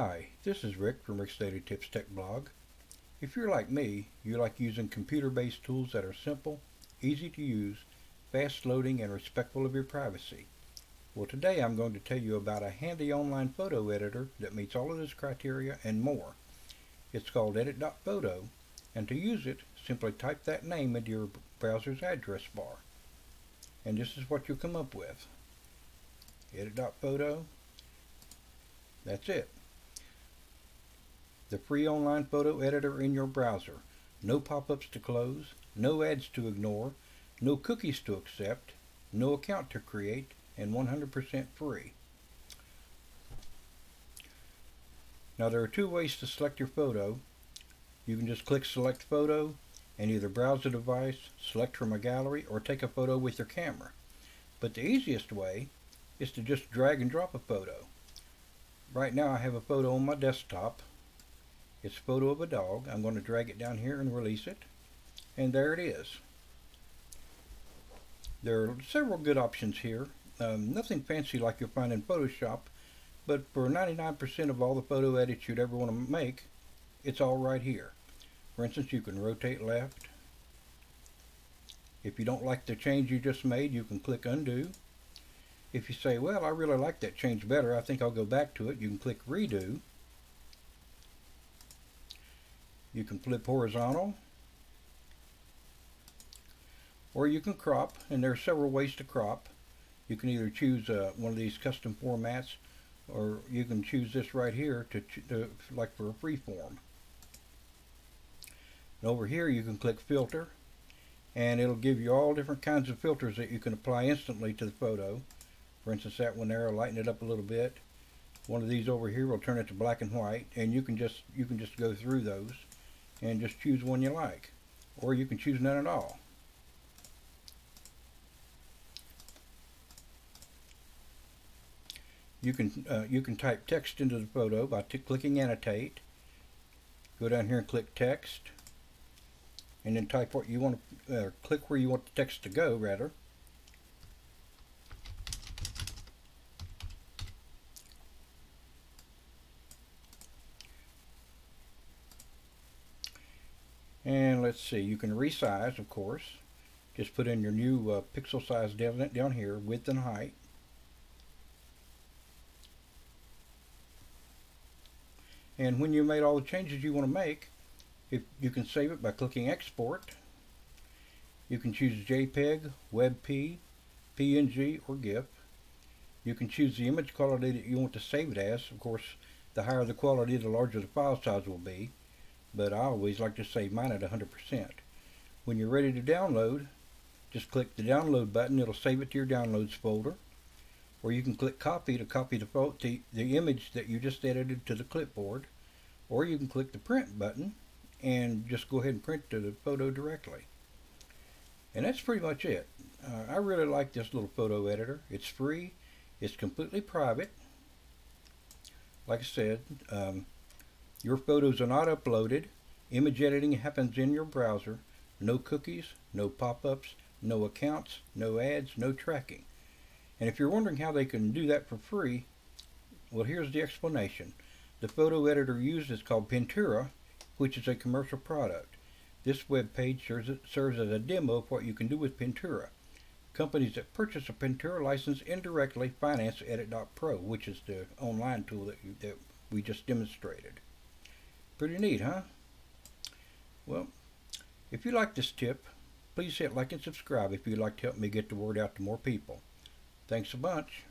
Hi, this is Rick from Rick's Daily Tips Tech Blog. If you're like me, you like using computer-based tools that are simple, easy to use, fast loading, and respectful of your privacy. Well, today I'm going to tell you about a handy online photo editor that meets all of this criteria and more. It's called Edit.photo, and to use it, simply type that name into your browser's address bar. And this is what you'll come up with. Edit.photo. That's it the free online photo editor in your browser. No pop-ups to close, no ads to ignore, no cookies to accept, no account to create, and 100% free. Now there are two ways to select your photo. You can just click select photo and either browse the device, select from a gallery, or take a photo with your camera. But the easiest way is to just drag and drop a photo. Right now I have a photo on my desktop it's a photo of a dog. I'm going to drag it down here and release it. And there it is. There are several good options here. Um, nothing fancy like you'll find in Photoshop, but for 99% of all the photo edits you'd ever want to make, it's all right here. For instance, you can rotate left. If you don't like the change you just made, you can click undo. If you say, well, I really like that change better, I think I'll go back to it, you can click redo. You can flip horizontal or you can crop and there are several ways to crop. You can either choose uh, one of these custom formats or you can choose this right here to, to like for a free form. And over here you can click filter and it'll give you all different kinds of filters that you can apply instantly to the photo. For instance that one there, I'll lighten it up a little bit. One of these over here will turn it to black and white and you can just you can just go through those and just choose one you like or you can choose none at all. You can uh, you can type text into the photo by clicking annotate. Go down here and click text and then type what you want to uh, click where you want the text to go rather And let's see, you can resize, of course. Just put in your new uh, pixel size down, down here, width and height. And when you made all the changes you want to make, if you can save it by clicking export. You can choose JPEG, WebP, PNG, or GIF. You can choose the image quality that you want to save it as. Of course, the higher the quality, the larger the file size will be but I always like to save mine at 100%. When you're ready to download, just click the download button. It'll save it to your downloads folder. Or you can click copy to copy the, the, the image that you just edited to the clipboard. Or you can click the print button and just go ahead and print to the photo directly. And that's pretty much it. Uh, I really like this little photo editor. It's free. It's completely private. Like I said, um, your photos are not uploaded. Image editing happens in your browser. No cookies, no pop-ups, no accounts, no ads, no tracking. And if you're wondering how they can do that for free, well here's the explanation. The photo editor used is called Pintura, which is a commercial product. This web page serves, serves as a demo of what you can do with Pintura. Companies that purchase a Pintura license indirectly finance Edit.pro, which is the online tool that, you, that we just demonstrated. Pretty neat, huh? Well, if you like this tip, please hit like and subscribe if you'd like to help me get the word out to more people. Thanks a bunch.